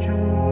Georgia.